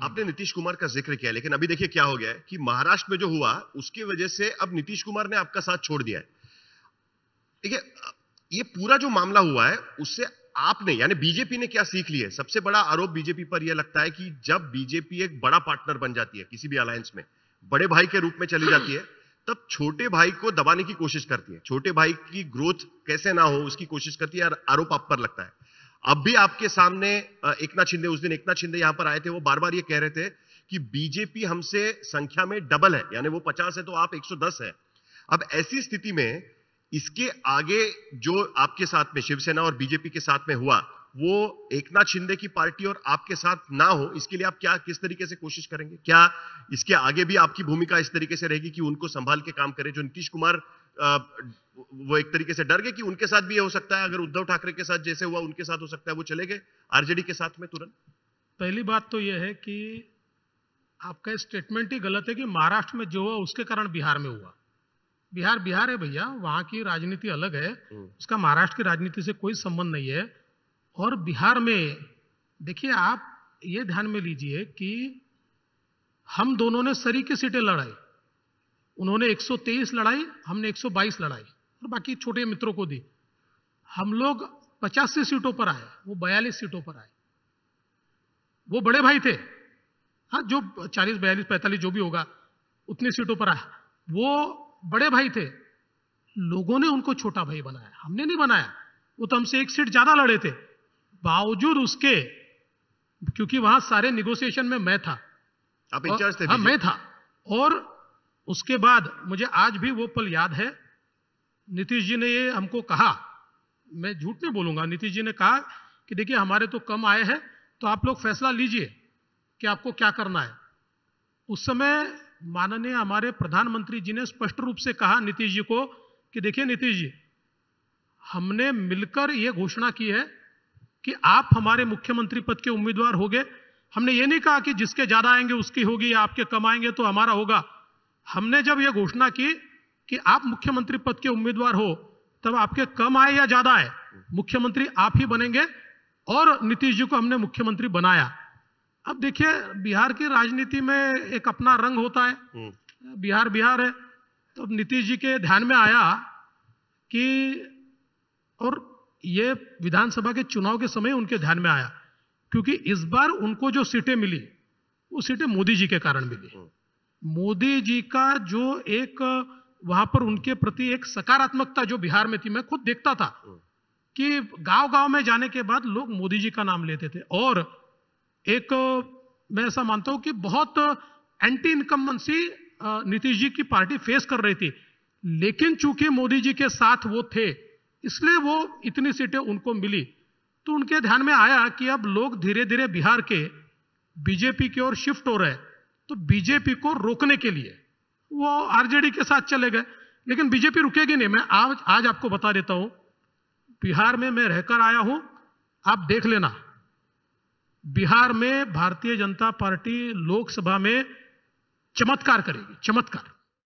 आपने नीतीश कुमार का ज़िक्र किया, लेकिन अभी देखिए क्या हो गया है कि महाराष्ट्र में जो हुआ, उसकी वजह से अब नीतीश कुमार ने आपका साथ छोड़ दिया है। देखिए, ये पूरा जो मामला हुआ है, उससे आपने, यानी बीजेपी ने क्या सीख ली है? सबसे बड़ा आरोप बीजेपी पर यह लगता है कि जब बीजेपी एक बड़ा पार्टनर बन जाती है, किसी भी अलायंस में, बड़े भाई के रूप में चली जाती है, तब छोटे भाई को दबाने की कोशिश करती है। छोटे भाई की ग्रोथ कैसे ना हो, उसकी कोशिश करती है, आरोप आप पर लगता है। अब भी आपके सामने एक नाथ शिंदे उस दिन एक नाथ शिंदे यहाँ पर आए थे, वो बार बार ये कह रहे थे कि बीजेपी हमसे संख्या में डबल है, यानी वो 50 है तो आप 110 है। अब ऐसी स्थिति में इसके आगे जो आपके साथ में शिवसेना और बीजेपी के साथ में हुआ, वो एकनाथ शिंदे की पार्टी और आपके साथ ना हो, इसके लिए आप क्या, किस तरीके से कोशिश करेंगे? क्या इसके आगे भी आपकी भूमिका इस तरीके से रहेगी कि उनको संभाल के काम करें? जो नीतीश कुमार वो एक तरीके से डर गए कि उनके साथ भी ये हो सकता है अगर उद्धव ठाकरे के साथ जैसे हुआ उनके साथ हो सकता है वो चले गए आरजेडी के साथ में तुरंत? पहली बात तो यह है कि आपका स्टेटमेंट ही गलत है कि महाराष्ट्र में जो हुआ उसके कारण बिहार में हुआ। बिहार बिहार है भैया वहाँ की राजनीति अलग है हम्म। उसका महाराष्ट्र की राजनीति से कोई संबंध नहीं है। और बिहार में देखिए आप ये ध्यान में लीजिए कि हम दोनों ने सरी की सीटें लड़ाई। उन्होंने 123 लड़ाई हमने 122 लड़ाई और बाकी छोटे मित्रों को दी। हम लोग पचासी सीटों पर आए वो बयालीस सीटों पर आए। वो बड़े भाई थे। हाँ जो चालीस बयालीस पैंतालीस जो भी होगा उतनी सीटों पर आए। वो बड़े भाई थे। लोगों ने उनको छोटा भाई बनाया। हमने नहीं बनाया। वो तो हमसे एक सीट ज़्यादा लड़े थे। बावजूद उसके क्योंकि वहाँ सारे निगोसिएशन में मैं था। आप इंचार्ज थे हाँ मैं था। और उसके बाद मुझे आज भी वो पल याद है। नीतीश जी ने ये हमको कहा। मैं झूठ नहीं बोलूँगा। नीतीश जी ने कहा कि देखिए, हमारे तो कम आए हैं तो आप लोग फैसला लीजिए कि आपको क्या करना है। उस समय माननीय हमारे प्रधानमंत्री जी ने स्पष्ट रूप से कहा नीतीश जी को कि देखिए नीतीश जी, हमने मिलकर यह घोषणा की है कि आप हमारे मुख्यमंत्री पद के उम्मीदवार होंगे। हमने ये नहीं कहा कि जिसके ज़्यादा आएँगे उसकी होगी या आपके कम आएँगे तो हमारा होगा। हमने जब यह घोषणा की कि आप मुख्यमंत्री पद के उम्मीदवार हो तब आपके कम आए या ज़्यादा आए मुख्यमंत्री आप ही बनेंगे और नीतीश जी को हमने मुख्यमंत्री बनाया। अब देखिए बिहार की राजनीति में एक अपना रंग होता है। हम्म। बिहार बिहार है। तो नीतीश जी के ध्यान में आया कि और ये विधानसभा के चुनाव के समय उनके ध्यान में आया क्योंकि इस बार उनको जो सीटें मिली वो सीटें मोदी जी के कारण मिली। हम्म। मोदी जी का जो एक, वहाँ पर उनके प्रति एक सकारात्मकता जो बिहार में थी, मैं खुद देखता था। कि गाँव गाँव में जाने के बाद लोग मोदी जी का नाम लेते थे। और एक, मैं ऐसा मानता हूँ कि बहुत एंटी इनकम्बेंसी नीतीश जी की पार्टी फेस कर रही थी। लेकिन चूँकि मोदी जी के साथ वो थे, इसलिए वो इतनी सीटें उनको मिली। तो उनके ध्यान में आया कि अब लोग धीरे धीरे बिहार के, बीजेपी की ओर शिफ्ट हो रहे हैं। तो बीजेपी को रोकने के लिए वो आरजेडी के साथ चले गए। लेकिन बीजेपी रुकेगी नहीं। मैं आज आज आपको बता देता हूँ, बिहार में मैं रहकर आया हूँ। आप देख लेना। बिहार में भारतीय जनता पार्टी लोकसभा में चमत्कार करेगी, चमत्कार।